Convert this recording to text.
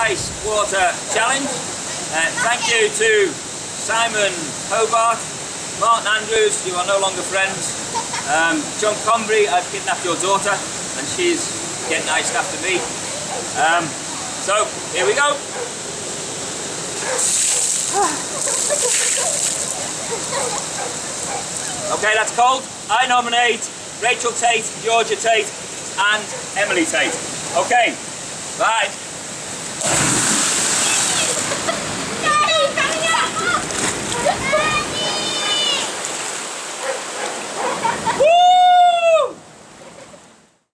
Ice Water Challenge. Uh, thank you to Simon Hobart, Martin Andrews, you are no longer friends. Um, John Combry, I've kidnapped your daughter and she's getting iced after me. Um, so, here we go. Okay, that's cold. I nominate Rachel Tate, Georgia Tate and Emily Tate. Okay, bye.